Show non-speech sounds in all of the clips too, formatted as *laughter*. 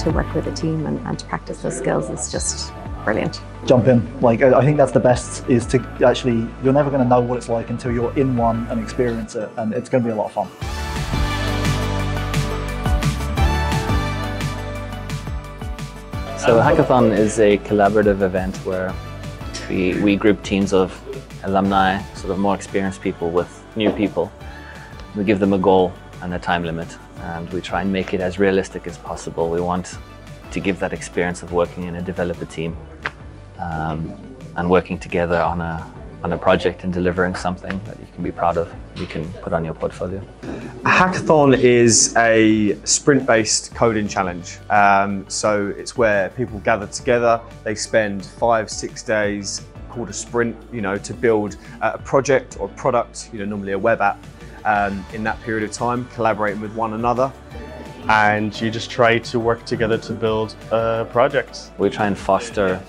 to work with a team and, and to practice those skills is just brilliant. Jump in. Like I think that's the best is to actually you're never going to know what it's like until you're in one and experience it, and it's going to be a lot of fun. So a hackathon is a collaborative event where we, we group teams of alumni, sort of more experienced people with new people. We give them a goal and a time limit and we try and make it as realistic as possible. We want to give that experience of working in a developer team um, and working together on a, on a project and delivering something that you can be proud of, you can put on your portfolio. A hackathon is a sprint-based coding challenge. Um, so it's where people gather together, they spend five, six days called a sprint, you know, to build a project or product, you know, normally a web app, um, in that period of time, collaborating with one another. And you just try to work together to build a project. We try and foster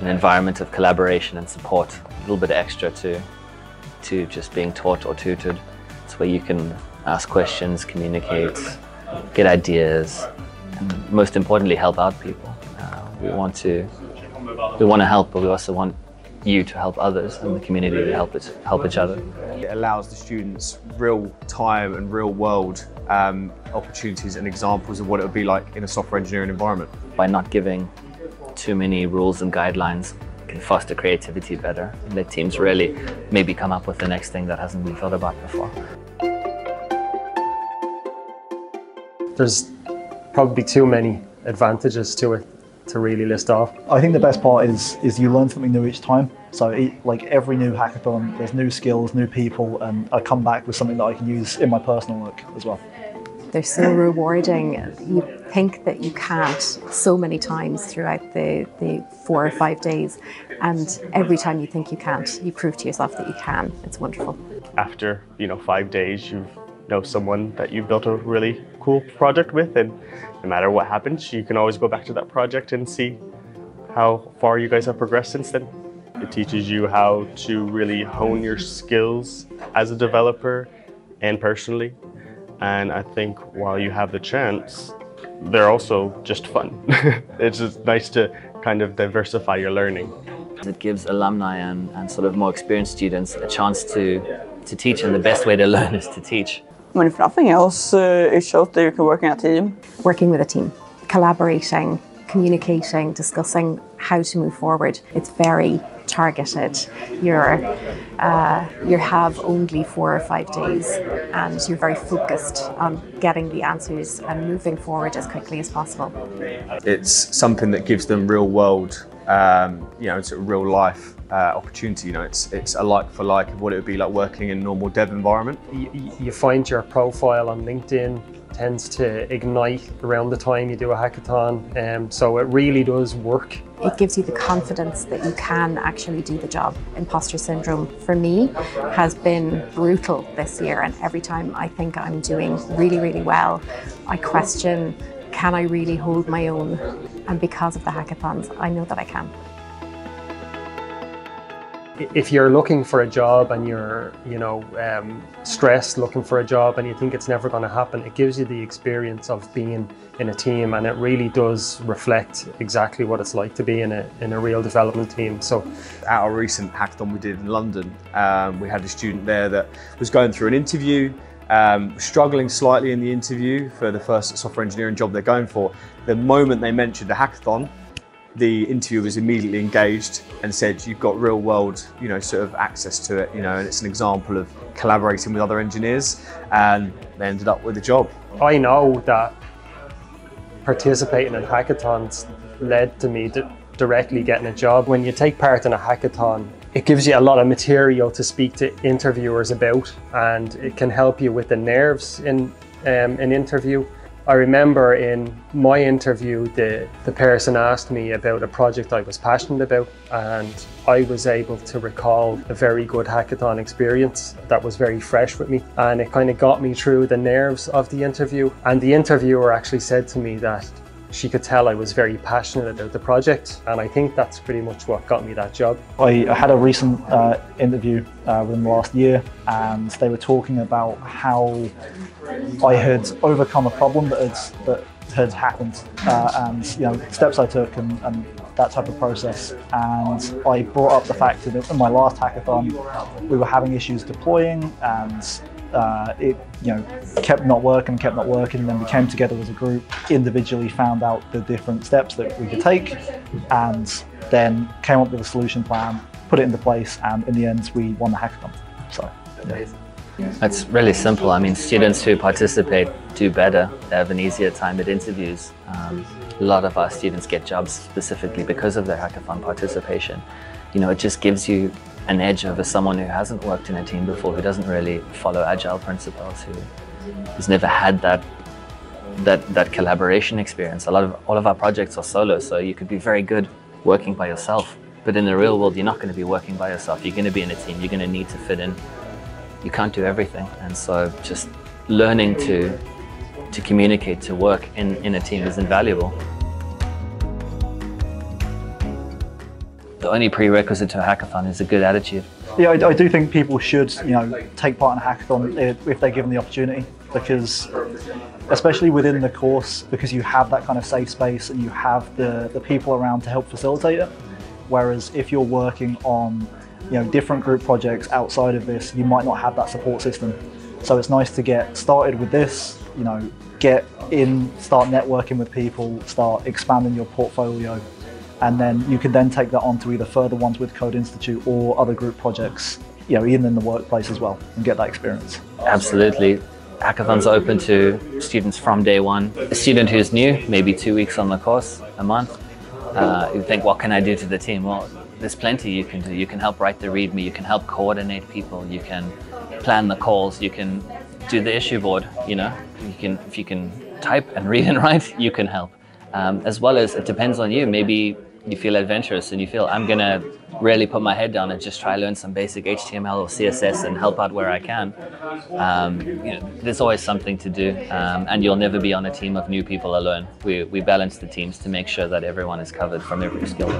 an environment of collaboration and support, a little bit extra to, to just being taught or tutored. It's where you can ask questions, communicate, get ideas, and most importantly, help out people. Uh, we want to we want to help, but we also want you to help others and the community to help it, help each other. It allows the students real time and real world um, opportunities and examples of what it would be like in a software engineering environment. By not giving too many rules and guidelines can foster creativity better and let teams really maybe come up with the next thing that hasn't been thought about before. There's probably too many advantages to it to really list off. I think the best part is is you learn something new each time. So it, like every new hackathon, there's new skills, new people, and I come back with something that I can use in my personal work as well. They're so rewarding. You think that you can't so many times throughout the, the four or five days. And every time you think you can't, you prove to yourself that you can. It's wonderful. After, you know, five days, you know someone that you've built a really cool project with and no matter what happens, you can always go back to that project and see how far you guys have progressed since then. It teaches you how to really hone your skills as a developer and personally. And I think while you have the chance, they're also just fun. *laughs* it's just nice to kind of diversify your learning. It gives alumni and, and sort of more experienced students a chance to, to teach and the best way to *laughs* learn is to teach. I mean, if nothing else, uh, it shows that you can work in a team. Working with a team, collaborating, communicating, discussing how to move forward. It's very targeted. You're uh, you have only four or five days, and you're very focused on getting the answers and moving forward as quickly as possible. It's something that gives them real world, um, you know, it's a real life uh, opportunity. You know, it's it's a like for like of what it would be like working in a normal dev environment. You, you find your profile on LinkedIn tends to ignite around the time you do a hackathon, um, so it really does work. It gives you the confidence that you can actually do the job. Imposter syndrome for me has been brutal this year, and every time I think I'm doing really, really well, I question can I really hold my own? And because of the hackathons, I know that I can if you're looking for a job and you're, you know, um, stressed looking for a job and you think it's never going to happen, it gives you the experience of being in a team and it really does reflect exactly what it's like to be in a, in a real development team. So at our recent hackathon we did in London, um, we had a student there that was going through an interview, um, struggling slightly in the interview for the first software engineering job they're going for. The moment they mentioned the hackathon, the interviewer was immediately engaged and said you've got real world you know sort of access to it you know and it's an example of collaborating with other engineers and they ended up with a job i know that participating in hackathons led to me directly getting a job when you take part in a hackathon it gives you a lot of material to speak to interviewers about and it can help you with the nerves in um, an interview I remember in my interview, the, the person asked me about a project I was passionate about, and I was able to recall a very good hackathon experience that was very fresh with me. And it kind of got me through the nerves of the interview. And the interviewer actually said to me that she could tell I was very passionate about the project and I think that's pretty much what got me that job. I, I had a recent uh, interview uh, within the last year and they were talking about how I had overcome a problem that, had, that had happened uh, and you know steps I took and, and that type of process. And I brought up the fact that in my last hackathon, we were having issues deploying and uh, it you know kept not working, kept not working. Then we came together as a group, individually found out the different steps that we could take, and then came up with a solution plan, put it into place, and in the end, we won the hackathon. So. Yeah. It's really simple. I mean, students who participate do better. They have an easier time at interviews. Um, a lot of our students get jobs specifically because of their hackathon participation. You know, it just gives you an edge over someone who hasn't worked in a team before, who doesn't really follow agile principles, who has never had that that that collaboration experience. A lot of all of our projects are solo, so you could be very good working by yourself. But in the real world, you're not going to be working by yourself. You're going to be in a team. You're going to need to fit in. You can't do everything, and so just learning to to communicate, to work in, in a team is invaluable. The only prerequisite to a hackathon is a good attitude. Yeah, I, I do think people should, you know, take part in a hackathon if, if they're given the opportunity, because especially within the course, because you have that kind of safe space and you have the, the people around to help facilitate it. Whereas if you're working on, you know, different group projects outside of this, you might not have that support system. So it's nice to get started with this, you know, get in, start networking with people, start expanding your portfolio, and then you can then take that on to either further ones with Code Institute or other group projects, you know, even in the workplace as well, and get that experience. Absolutely. Hackathons are open to students from day one. A student who's new, maybe two weeks on the course, a month, uh, you think, what can I do to the team? Well, there's plenty you can do. You can help write the README, you can help coordinate people, you can plan the calls, you can do the issue board, you know, you can, if you can type and *laughs* read and write, you can help. Um, as well as it depends on you. Maybe you feel adventurous and you feel I'm gonna really put my head down and just try learn some basic HTML or CSS and help out where I can. Um, you know, there's always something to do, um, and you'll never be on a team of new people alone. We we balance the teams to make sure that everyone is covered from every skill.